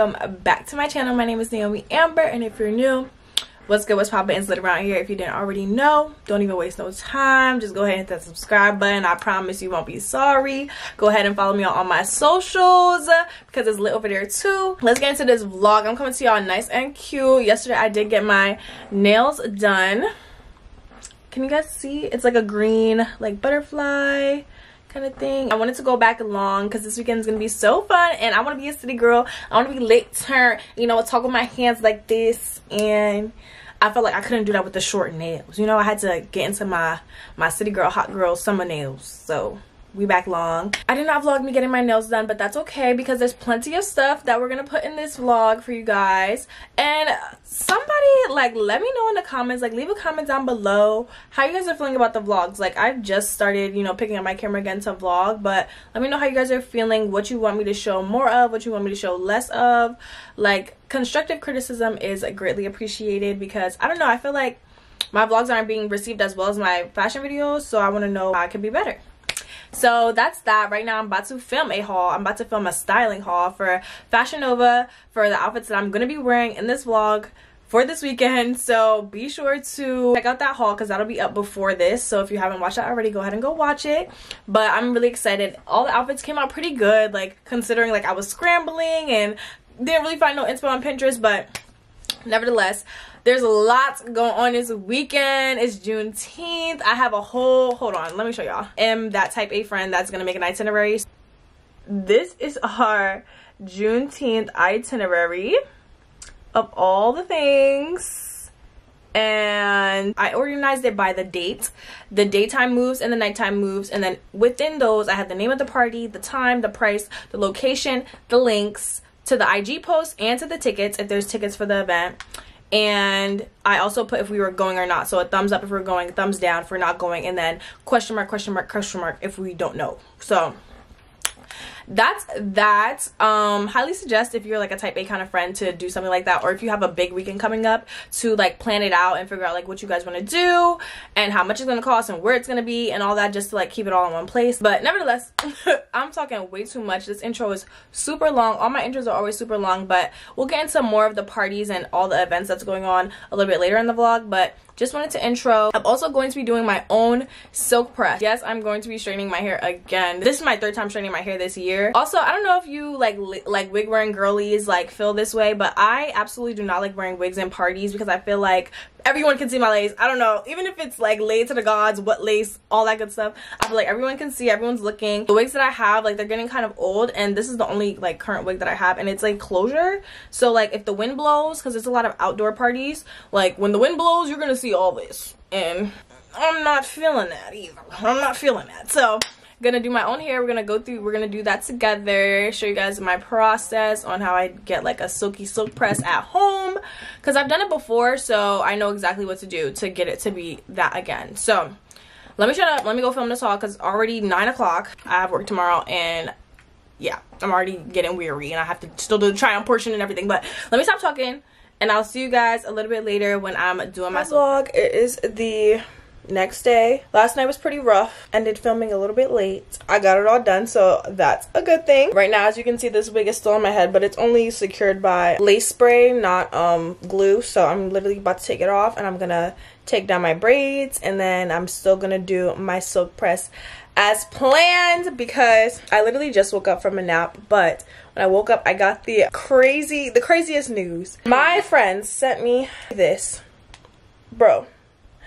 welcome back to my channel. My name is Naomi Amber and if you're new, what's good, what's poppin', it's lit around here. If you didn't already know, don't even waste no time. Just go ahead and hit that subscribe button. I promise you won't be sorry. Go ahead and follow me on all my socials because it's lit over there too. Let's get into this vlog. I'm coming to y'all nice and cute. Yesterday I did get my nails done. Can you guys see? It's like a green like butterfly kind of thing. I wanted to go back along because this weekend is going to be so fun and I want to be a city girl. I want to be lit turn, you know, talk with my hands like this and I felt like I couldn't do that with the short nails. You know, I had to get into my my city girl, hot girl summer nails. So we back long. I did not vlog me getting my nails done but that's okay because there's plenty of stuff that we're gonna put in this vlog for you guys. And somebody like let me know in the comments like leave a comment down below how you guys are feeling about the vlogs. Like i've just started you know picking up my camera again to vlog but let me know how you guys are feeling what you want me to show more of what you want me to show less of. Like constructive criticism is greatly appreciated because i don't know i feel like my vlogs aren't being received as well as my fashion videos so i want to know how i can be better so that's that. Right now i'm about to film a haul. I'm about to film a styling haul for fashion nova for the outfits that i'm gonna be wearing in this vlog for this weekend. So be sure to check out that haul because that'll be up before this. So if you haven't watched that already go ahead and go watch it. But i'm really excited. All the outfits came out pretty good like considering like i was scrambling and didn't really find no inspo on pinterest but nevertheless there's a lot going on this weekend. It's juneteenth. I have a whole hold on let me show y'all. Am that type a friend that's gonna make an itinerary. This is our juneteenth itinerary of all the things. And I organized it by the date, the daytime moves and the nighttime moves. And then within those I had the name of the party, the time, the price, the location, the links to the IG post and to the tickets if there's tickets for the event and I also put if we were going or not. So a thumbs up if we're going, thumbs down if we're not going, and then question mark, question mark, question mark if we don't know. So that's that um highly suggest if you're like a type a kind of friend to do something like that or if you have a big weekend coming up to like plan it out and figure out like what you guys want to do and how much it's going to cost and where it's going to be and all that just to like keep it all in one place. But nevertheless i'm talking way too much. This intro is super long. All my intros are always super long but we'll get into more of the parties and all the events that's going on a little bit later in the vlog. But just wanted to intro. I'm also going to be doing my own silk press. Yes i'm going to be straightening my hair again. This is my third time straightening my hair this year. Also i don't know if you like like wig wearing girlies like feel this way but i absolutely do not like wearing wigs in parties because i feel like everyone can see my lace. I don't know. Even if it's like laid to the gods what lace all that good stuff i feel like everyone can see everyone's looking. The wigs that i have like they're getting kind of old and this is the only like current wig that i have and it's like closure. So like if the wind blows because there's a lot of outdoor parties like when the wind blows you're gonna see all this. And i'm not feeling that either. I'm not feeling that. So gonna do my own hair. We're gonna go through we're gonna do that together show you guys my process on how i get like a silky silk press at home. Because i've done it before so i know exactly what to do to get it to be that again. So let me shut up. Let me go film this haul because already nine o'clock. I have work tomorrow and yeah i'm already getting weary and i have to still do the try on portion and everything. But let me stop talking and i'll see you guys a little bit later when i'm doing my vlog it is the next day last night was pretty rough ended filming a little bit late. I got it all done so that's a good thing. Right now as you can see this wig is still on my head but it's only secured by lace spray not um glue. So i'm literally about to take it off and i'm gonna take down my braids and then i'm still gonna do my silk press as planned because i literally just woke up from a nap but when i woke up i got the crazy the craziest news. My friends sent me this. Bro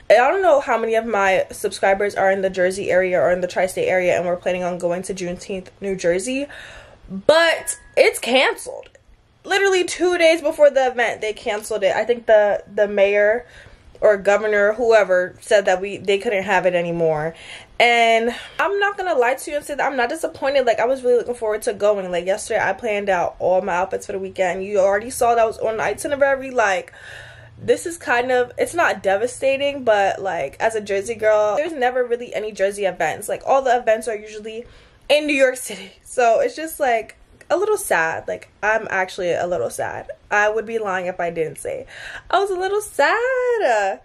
I don't know how many of my subscribers are in the Jersey area or in the tri-state area and we're planning on going to Juneteenth, New Jersey, but it's canceled. Literally two days before the event, they canceled it. I think the the mayor or governor, whoever, said that we they couldn't have it anymore. And I'm not gonna lie to you and say that I'm not disappointed. Like I was really looking forward to going. Like yesterday, I planned out all my outfits for the weekend. You already saw that was on the itinerary. Like this is kind of it's not devastating but like as a jersey girl there's never really any jersey events. Like all the events are usually in new york city. So it's just like a little sad. Like i'm actually a little sad. I would be lying if i didn't say i was a little sad.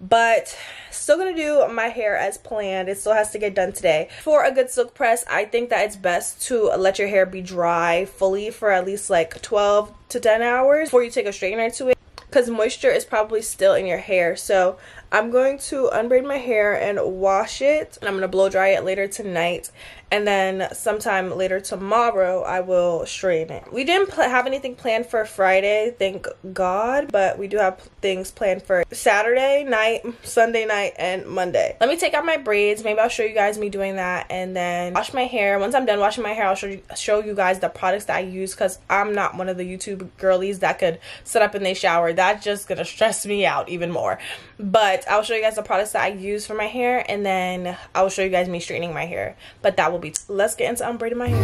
But still gonna do my hair as planned. It still has to get done today. For a good silk press i think that it's best to let your hair be dry fully for at least like 12 to 10 hours before you take a straightener to it because moisture is probably still in your hair. So I'm going to unbraid my hair and wash it. And I'm going to blow dry it later tonight. And then sometime later tomorrow, I will straighten it. We didn't have anything planned for Friday, thank God. But we do have things planned for Saturday night, Sunday night, and Monday. Let me take out my braids. Maybe I'll show you guys me doing that. And then wash my hair. Once I'm done washing my hair, I'll show you, show you guys the products that I use. Because I'm not one of the YouTube girlies that could sit up in the shower. That's just going to stress me out even more. But but I'll show you guys the products that I use for my hair and then I will show you guys me straightening my hair. But that will be, let's get into unbraiding my hair.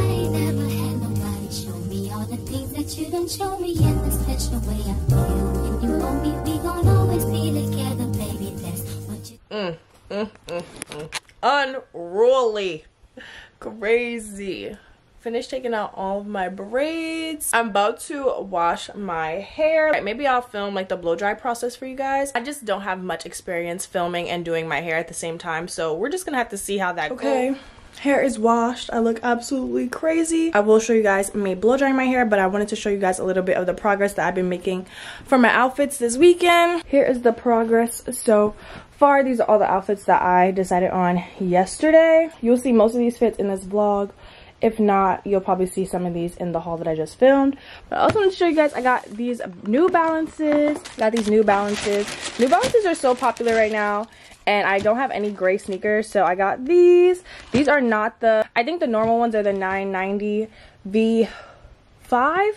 Mm, mm, mm. Unruly. Crazy finished taking out all of my braids. I'm about to wash my hair. Right, maybe i'll film like the blow dry process for you guys. I just don't have much experience filming and doing my hair at the same time so we're just gonna have to see how that goes. okay. Goes hair is washed. I look absolutely crazy. I will show you guys me blow drying my hair but i wanted to show you guys a little bit of the progress that i've been making for my outfits this weekend. Here is the progress so far. These are all the outfits that i decided on yesterday. You'll see most of these fits in this vlog if not, you'll probably see some of these in the haul that I just filmed. But I also want to show you guys, I got these New Balances. got these New Balances. New Balances are so popular right now. And I don't have any gray sneakers, so I got these. These are not the, I think the normal ones are the 990 V5.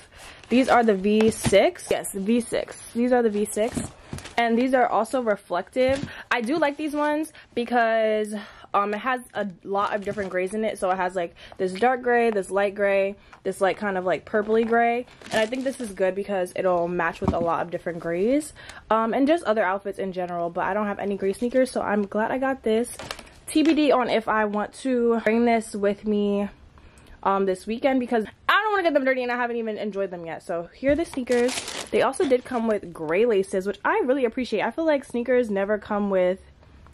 These are the V6. Yes, V6. These are the V6 and these are also reflective i do like these ones because um it has a lot of different grays in it. So it has like this dark gray this light gray this like kind of like purpley gray. And i think this is good because it'll match with a lot of different grays. Um and just other outfits in general but i don't have any gray sneakers so i'm glad i got this. Tbd on if i want to bring this with me um this weekend because i don't want to get them dirty and i haven't even enjoyed them yet. So here are the sneakers. They also did come with gray laces which i really appreciate. I feel like sneakers never come with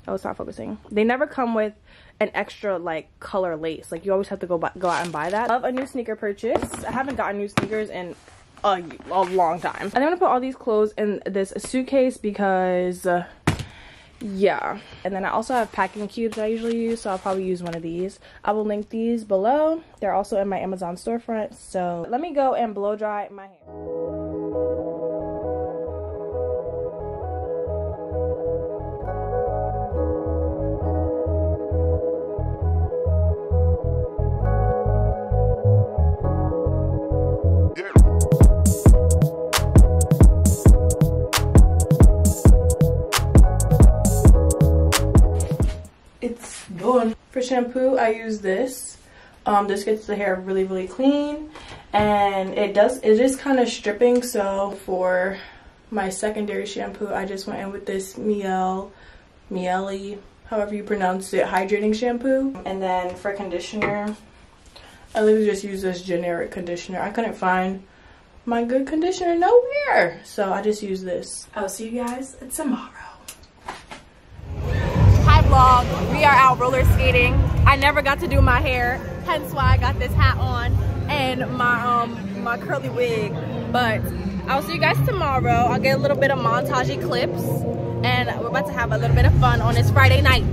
oh it's not focusing. They never come with an extra like color lace. Like you always have to go buy, go out and buy that. Love a new sneaker purchase i haven't gotten new sneakers in a, a long time. And i'm gonna put all these clothes in this suitcase because uh, yeah. And then i also have packing cubes i usually use so i'll probably use one of these. I will link these below. They're also in my amazon storefront so let me go and blow dry my hair shampoo, I use this. Um, this gets the hair really, really clean. And it does, it is kind of stripping. So for my secondary shampoo, I just went in with this Mielle, Miele, however you pronounce it, hydrating shampoo. And then for conditioner, I literally just use this generic conditioner. I couldn't find my good conditioner nowhere. So I just use this. I'll see you guys tomorrow vlog. We are out roller skating. I never got to do my hair, hence why I got this hat on and my um my curly wig. But I'll see you guys tomorrow. I'll get a little bit of montagey clips and we're about to have a little bit of fun on this Friday night.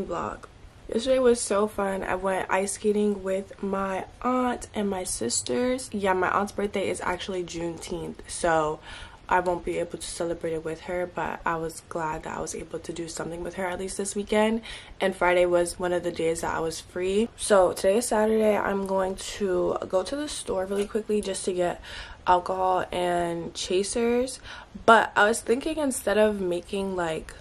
Morning vlog. Yesterday was so fun. I went ice skating with my aunt and my sisters. Yeah my aunt's birthday is actually juneteenth so i won't be able to celebrate it with her but i was glad that i was able to do something with her at least this weekend and friday was one of the days that i was free. So today is saturday. I'm going to go to the store really quickly just to get alcohol and chasers but i was thinking instead of making like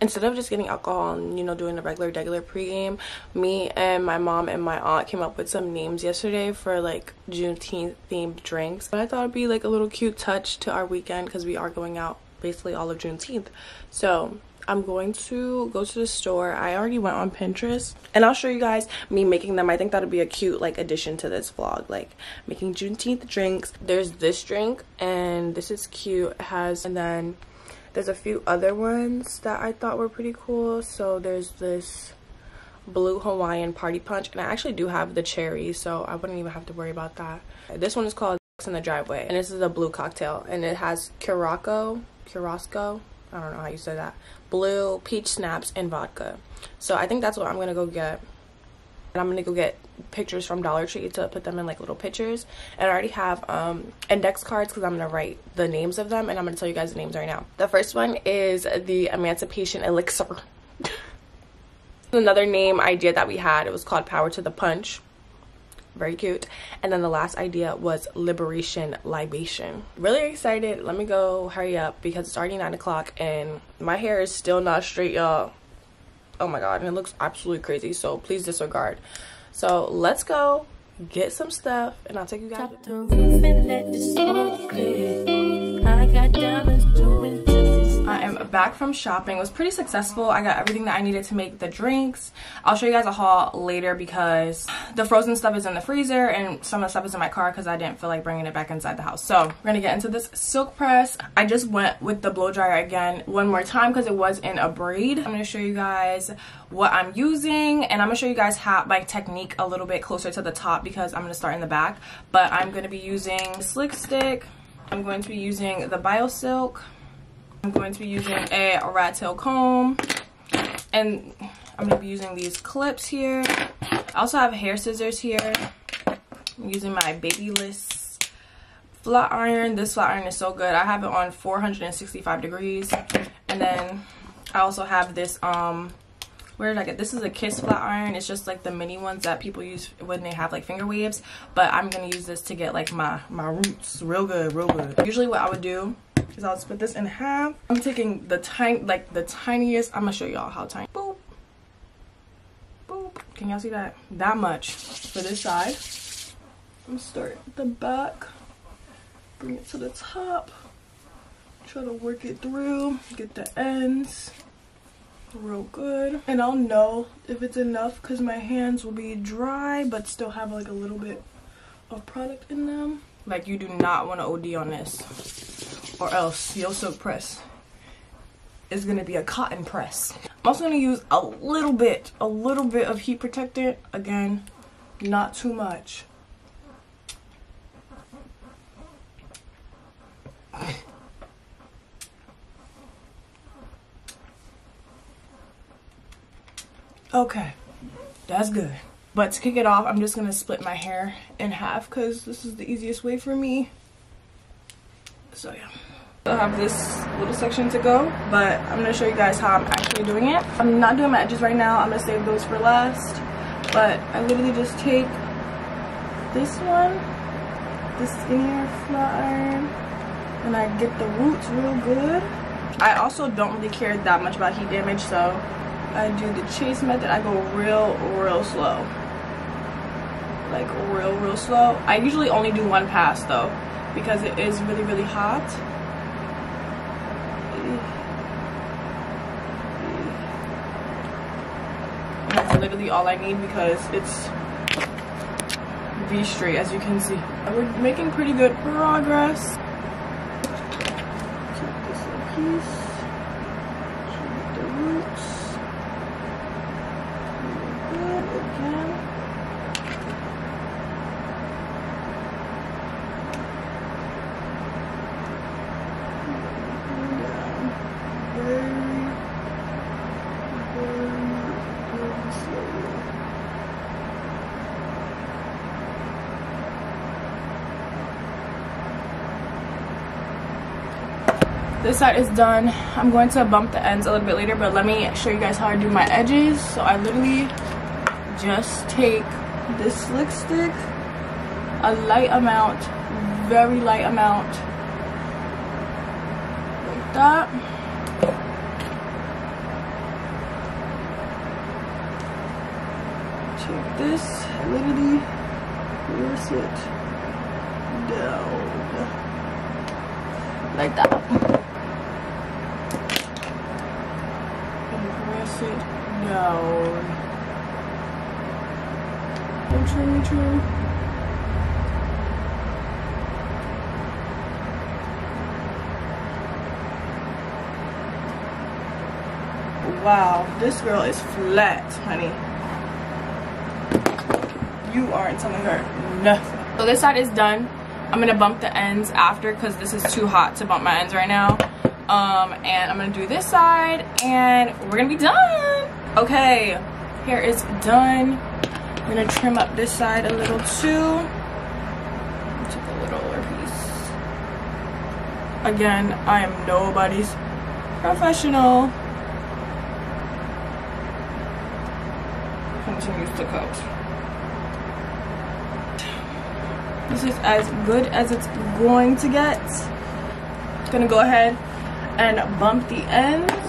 instead of just getting alcohol and you know doing a regular regular pregame me and my mom and my aunt came up with some names yesterday for like juneteenth themed drinks but i thought it'd be like a little cute touch to our weekend because we are going out basically all of juneteenth so I'm going to go to the store. I already went on Pinterest and I'll show you guys me making them. I think that'll be a cute like addition to this vlog, like making Juneteenth drinks. There's this drink and this is cute. It has, and then there's a few other ones that I thought were pretty cool. So there's this blue Hawaiian party punch and I actually do have the cherry so I wouldn't even have to worry about that. This one is called in the driveway and this is a blue cocktail and it has Curacao, Curasco, I don't know how you say that, blue, peach schnapps, and vodka. So I think that's what I'm gonna go get. And I'm gonna go get pictures from Dollar Tree to put them in like little pictures. And I already have um, index cards because I'm gonna write the names of them and I'm gonna tell you guys the names right now. The first one is the Emancipation Elixir. Another name idea that we had, it was called Power to the Punch. Very cute. And then the last idea was Liberation Libation. Really excited. Let me go hurry up because it's already 9 o'clock and my hair is still not straight, y'all. Oh my god, and it looks absolutely crazy. So please disregard. So let's go get some stuff and I'll take you guys. I am back from shopping. It was pretty successful. I got everything that I needed to make the drinks. I'll show you guys a haul later because the frozen stuff is in the freezer and some of the stuff is in my car because I didn't feel like bringing it back inside the house. So we're going to get into this silk press. I just went with the blow dryer again one more time because it was in a braid. I'm going to show you guys what I'm using and I'm going to show you guys how my technique a little bit closer to the top because I'm going to start in the back. But I'm going to be using Slick Stick. I'm going to be using the Biosilk I'm going to be using a rat tail comb and I'm going to be using these clips here. I also have hair scissors here. I'm using my Babyliss flat iron. This flat iron is so good. I have it on 465 degrees. And then I also have this, um, where did I get? This is a Kiss flat iron. It's just like the mini ones that people use when they have like finger waves. But I'm going to use this to get like my, my roots real good, real good. Usually what I would do is I'll split this in half. I'm taking the tiny, like the tiniest, I'm gonna show y'all how tiny. Boop. Boop. Can y'all see that? That much for this side. I'm gonna start the back, bring it to the top, try to work it through, get the ends real good. And I'll know if it's enough because my hands will be dry but still have like a little bit of product in them. Like you do not want to OD on this or else your silk press is gonna be a cotton press. I'm also gonna use a little bit, a little bit of heat protectant. Again, not too much. Okay, that's good. But to kick it off, I'm just gonna split my hair in half because this is the easiest way for me. So yeah. I have this little section to go, but I'm gonna show you guys how I'm actually doing it. I'm not doing my edges right now. I'm gonna save those for last. But I literally just take this one, this skinnier flat iron, and I get the roots real good. I also don't really care that much about heat damage, so I do the chase method. I go real, real slow. Like real, real slow. I usually only do one pass though, because it is really, really hot. That's literally all I need because it's V straight as you can see. We're making pretty good progress. Keep this in piece. Keep the roots. Good again. This side is done. I'm going to bump the ends a little bit later but let me show you guys how i do my edges. So i literally just take this slick stick a light amount very light amount like that take this literally press it down like that sit down. True, true. Wow, this girl is flat, honey. You aren't telling her nothing. So this side is done. I'm gonna bump the ends after because this is too hot to bump my ends right now. Um, and I'm gonna do this side and we're gonna be done. Okay, hair is done. I'm gonna trim up this side a little too. Take a littler piece. Again, I am nobody's professional. Continues to cut. This is as good as it's going to get. Gonna go ahead and bump the ends.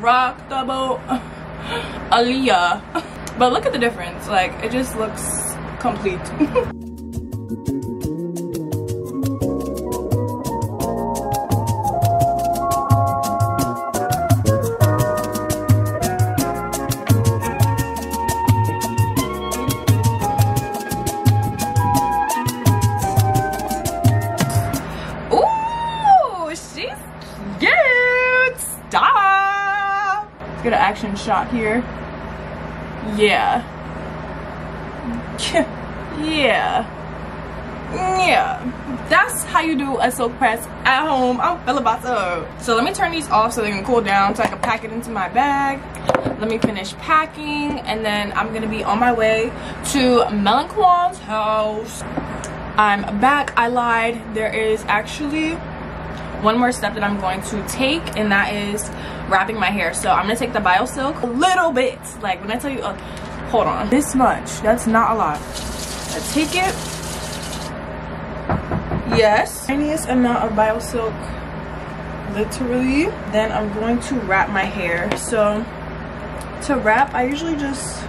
Rock the boat, Aaliyah. But look at the difference, like it just looks complete. here. Yeah. yeah. Yeah. That's how you do a silk press at home. I'm filibuster. So let me turn these off so they can cool down so I can pack it into my bag. Let me finish packing and then I'm gonna be on my way to Mel and Quan's house. I'm back. I lied. There is actually one more step that I'm going to take and that is wrapping my hair. So I'm gonna take the Bio Silk a little bit. Like when I tell you, uh, hold on, this much, that's not a lot. I take it, yes, tiniest amount of Bio Silk, literally. Then I'm going to wrap my hair. So to wrap, I usually just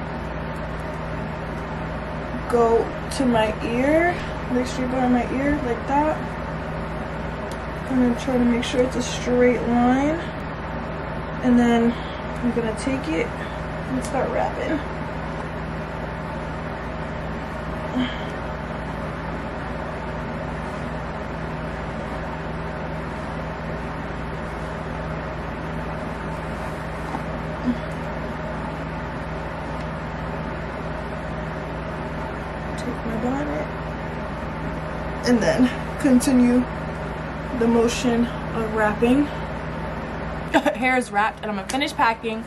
go to my ear, like straight behind my ear, like that. I'm gonna try to make sure it's a straight line. And then I'm gonna take it and start wrapping. Take my bonnet. And then continue the motion of wrapping hair is wrapped and I'm gonna finish packing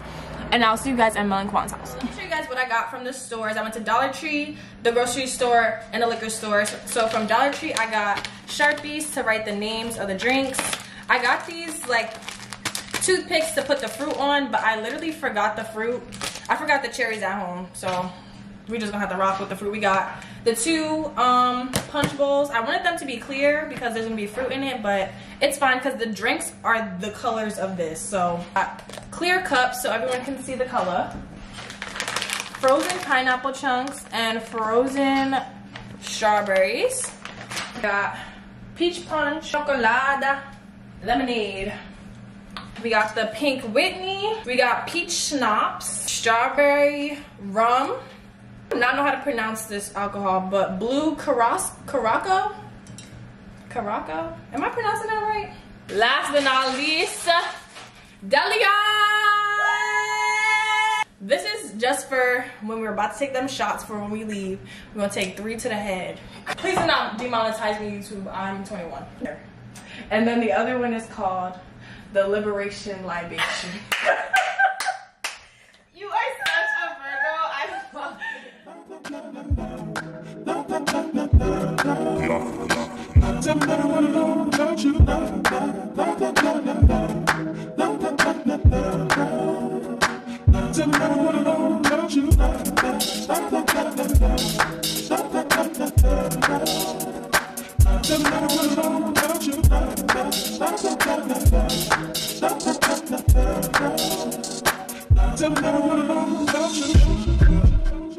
and I'll see you guys in Mel and Quan's house. I'll show you guys what I got from the stores. I went to Dollar Tree, the grocery store, and the liquor store. So from Dollar Tree, I got Sharpies to write the names of the drinks. I got these like toothpicks to put the fruit on, but I literally forgot the fruit. I forgot the cherries at home, so we just gonna have to rock with the fruit we got. The two um, punch bowls, I wanted them to be clear because there's gonna be fruit in it, but it's fine because the drinks are the colors of this. So uh, clear cups so everyone can see the color. Frozen pineapple chunks and frozen strawberries. Got peach punch, chocolate, lemonade. We got the pink Whitney. We got peach schnapps, strawberry rum, not know how to pronounce this alcohol, but blue Caras Caraco? Caraco? Am I pronouncing that right? Last but not least, Delia! This is just for when we're about to take them shots for when we leave. We're gonna take three to the head. Please do not demonetize me, YouTube. I'm 21. And then the other one is called the Liberation Libation. you are such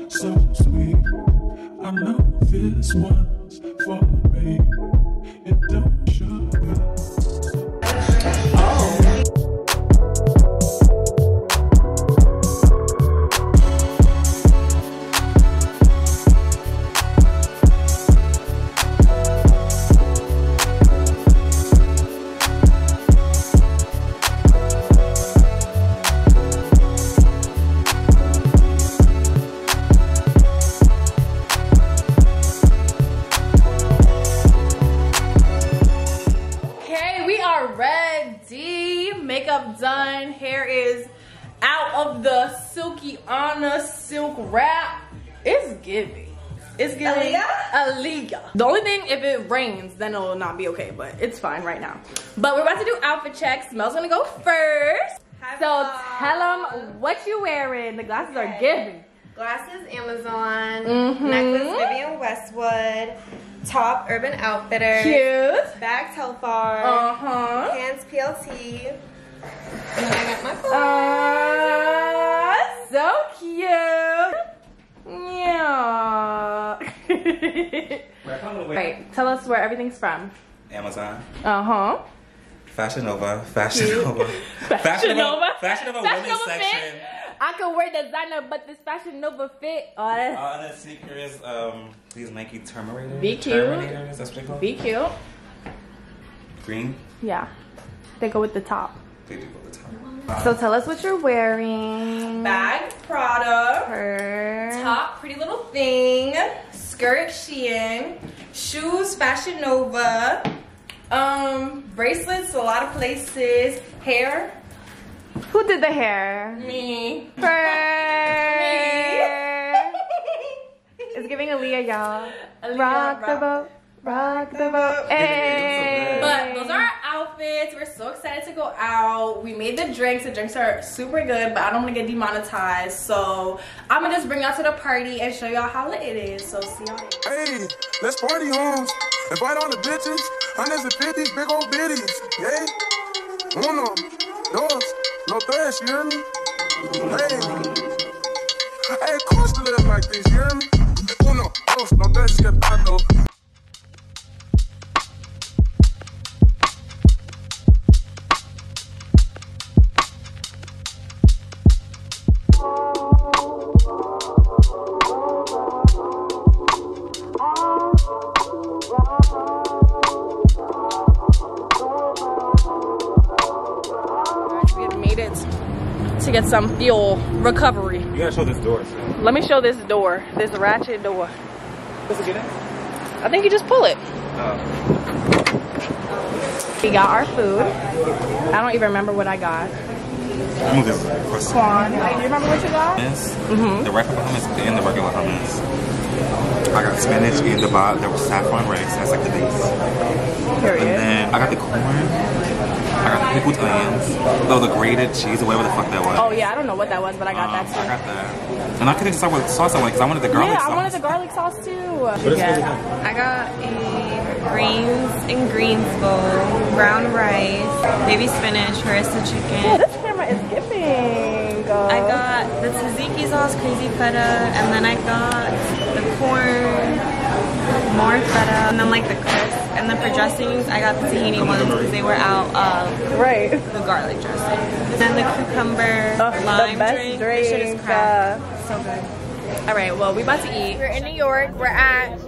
So sweet. I know this one's Okay, we are ready. Makeup done. Hair is out of the silky Anna silk wrap. It's giving. It's giving Aaliyah? Aaliyah. The only thing, if it rains, then it'll not be okay, but it's fine right now. But we're about to do outfit checks. Mel's gonna go first. Hi, So vlog. tell them what you wearing. The glasses are giving. Glasses Amazon, Mhm. necklace Vivian Westwood, top Urban Outfitters, Cute. bag Telfar, Uh-huh. pants PLT, and then I got my phone. Uh, so cute. Yeah. right. Tell us where everything's from. Amazon, Uh huh. Fashion Nova, Fashion Nova, Fashion Nova. Fashion Nova Fashion women's Nova section. Fit. I could wear designer, but this Fashion Nova fit. Oh, that's and the sneakers, um, these Nike Terminators. Be cute. Terminators, that's what they call. be cute. Green. Yeah. They go with the top. They do go to the top. So tell us what you're wearing. Bag Prada, Her. top Pretty Little Thing, skirt Shein, shoes Fashion Nova, um, bracelets a lot of places, hair Who did the hair? me. Her. It's giving Aaliyah, y'all. Aaliyah, rock the boat. Rock the boat. Hey. Hey. But those are our outfits. We're so excited to go out. We made the drinks. The drinks are super good, but I don't want to get demonetized. So I'm gonna just bring y'all to the party and show y'all how lit it is. So see y'all. Hey, let's party homes. Invite all the bitches. Hundreds and fifties, big old biddies. Yeah. Uno, dos, no tres, you hear me? Hey. Hey, of to live like this, you hear me? Uno, dos, no tres, get pato. Some fuel recovery. You gotta show this door. So. Let me show this door, this ratchet door. What's it get in? I think you just pull it. Oh. We got our food. I don't even remember what I got. Across. Quan, do you remember what you got? Hummus, mm-hmm. the regular hummus and the regular hummus. I got spinach in the bot. There was saffron rice. That's like the base. And then I got the corn. I got the pickled onions. Oh, the grated cheese or whatever the fuck that was. Oh yeah, I don't know what that was, but I got Um, that too. I got that. And I couldn't decide what sauce I wanted because I wanted the garlic yeah, sauce. I wanted the garlic sauce too. is yeah. I got a greens and greens bowl, brown rice, baby spinach, harissa Oh, chicken. this camera is giving. girl. I got the tzatziki sauce, crazy feta, and then I got the corn, more feta, and then like the crisp. And then for dressings, I got the tahini ones because they were out of right. the garlic dressing. And then the cucumber Ugh, the lime best drink. This shit is drink, crack. uh, so good. All right, well, we about to eat. We're in New York. We're at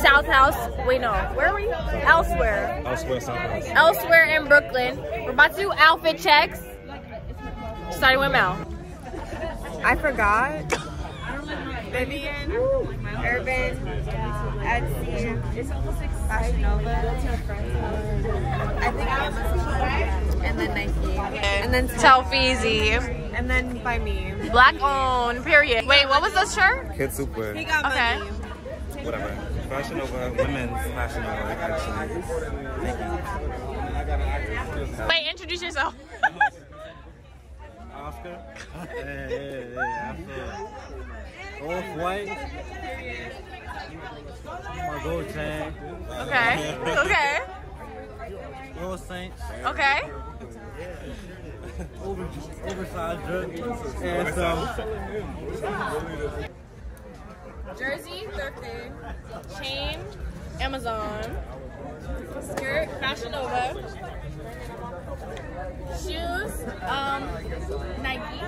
South House. Wait, no. Where are we? Elsewhere. Elsewhere, South Elsewhere in Brooklyn. We're about to do outfit checks. Starting with Mel. I forgot. Vivienne, Urban, Etsy, Fashion Nova, I think Amazon, and then Nike, and then Telfeezy. and then by me. Black owned, period. Wait, what was this shirt? KidSuper. He got Okay. money. Whatever. Fashion Nova, women's fashion Nova, actually. Wait, introduce yourself. Oscar. yeah, yeah, yeah, My gold chain. Okay. Okay. Gold Saints. Okay. Over, oversized drip. And some. Jersey, thrifted. Chain, Amazon. Skirt, Fashion Nova. Shoes, um, Nike.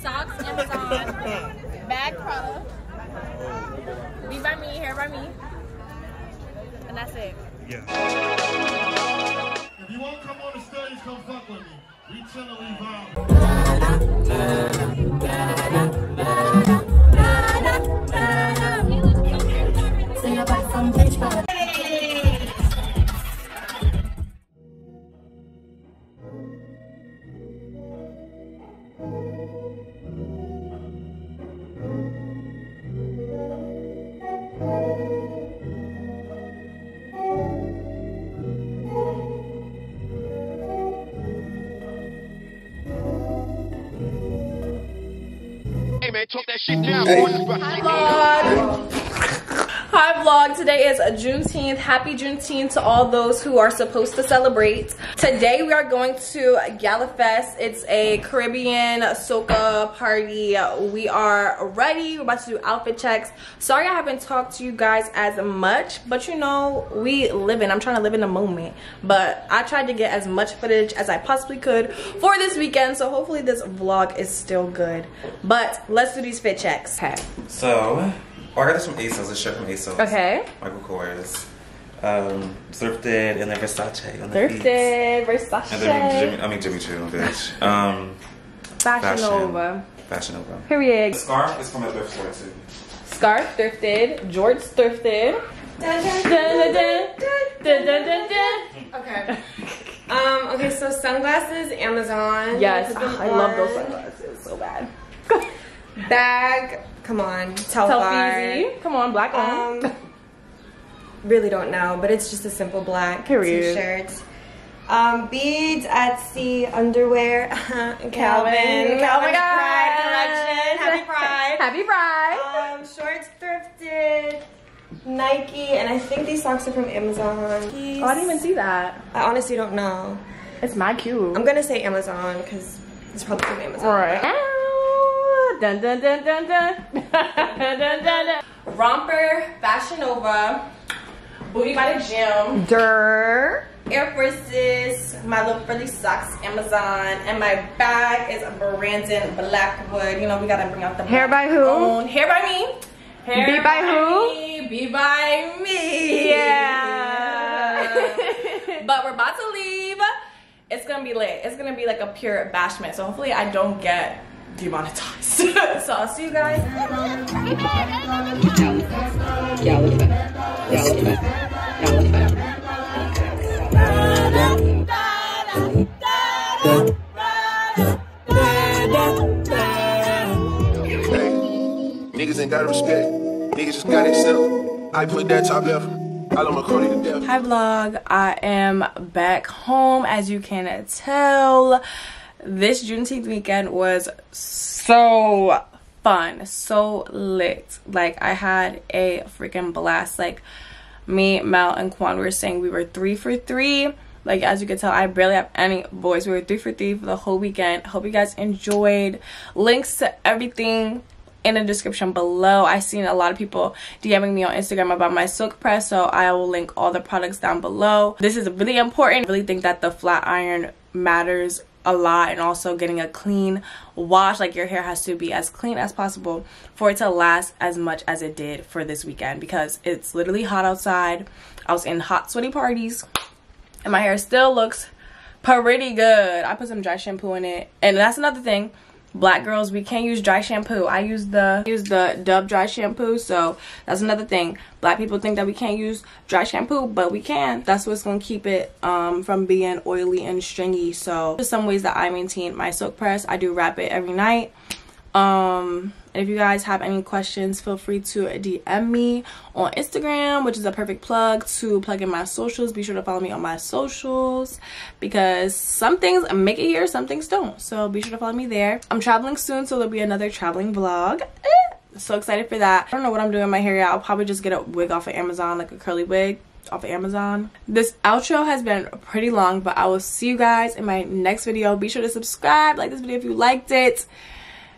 Socks, Amazon. Bag, Prada. Be by me, hair by me. And that's it. Yeah. If you want to come on the stage, come fuck with me. We chillin', we vibe. Down. boy. It's about to get vlog. Hi vlog. Today is Juneteenth. Happy Juneteenth to all those who are supposed to celebrate. Today we are going to Gala Fest. It's a Caribbean soca party. We are ready. We're about to do outfit checks. Sorry I haven't talked to you guys as much, but you know, we live in. I'm trying to live in the moment. But I tried to get as much footage as I possibly could for this weekend. So hopefully this vlog is still good. But let's do these fit checks. Okay. So, oh, I got this from ASOS, a shirt from ASOS. Okay. Michael Kors. Um, thrifted and then Versace on the feet. Thrifted, Versace. And then Jimmy, I mean Jimmy Choo, bitch. Um, Fashion, Fashion. Nova. Fashion Nova. Period. The scarf is from a thrift store too. Scarf thrifted. Jorts thrifted. Dun, dun, dun. Okay. Um, okay, so sunglasses, Amazon. Yes, Put them I love those on. sunglasses so bad. Bag, come on. Tell Telfar. Come on, black on. Um, really don't know, but it's just a simple black t-shirt. Um, beads, Etsy, underwear, Calvin. Calvin. Oh my God. Pride collection. Happy Pride. Happy Pride. Um, shorts thrifted, Nike, and I think these socks are from Amazon. Oh, I didn't even see that. I honestly don't know. It's my cute. I'm gonna say Amazon because it's probably from Amazon. Alright. Dun dun dun dun dun. dun dun dun. Romper, Fashion Nova, Booty by the Gym, Durr. Air Forces, my little frilly socks, Amazon, and my bag is a Brandon Blackwood. You know, we gotta bring out the Hair by who? own. Hair by me. Hair Be by who? me, Be by me. Yeah. but we're about to leave. It's gonna be lit. It's gonna be like a pure bashment. So hopefully I don't get demonetized. so I'll see you guys. Niggas ain't got respect. Niggas just got itself. I put that top left. I love McCarty to death. Hi vlog, I am back home as you can tell. This Juneteenth weekend was so fun, so lit. Like I had a freaking blast. Like me, Mel, and Quan were saying we were three for three. Like as you can tell, I barely have any voice. We were three for three for the whole weekend. Hope you guys enjoyed. Links to everything in the description below. I seen a lot of people DMing me on Instagram about my silk press, so I will link all the products down below. This is really important. I really think that the flat iron matters a lot and also getting a clean wash like your hair has to be as clean as possible for it to last as much as it did for this weekend because it's literally hot outside. I was in hot sweaty parties and my hair still looks pretty good. I put some dry shampoo in it. And that's another thing black girls we can't use dry shampoo. I use the use the Dove dry shampoo so that's another thing. Black people think that we can't use dry shampoo but we can. That's what's gonna keep it um from being oily and stringy. So some ways that i maintain my silk press. I do wrap it every night um and if you guys have any questions feel free to dm me on instagram which is a perfect plug to plug in my socials be sure to follow me on my socials because some things make it here some things don't so be sure to follow me there i'm traveling soon so there'll be another traveling vlog Eh, so excited for that. I don't know what I'm doing in my hair yet. I'll probably just get a wig off of Amazon, like a curly wig off of Amazon. This outro has been pretty long, but I will see you guys in my next video. Be sure to subscribe, like this video if you liked it.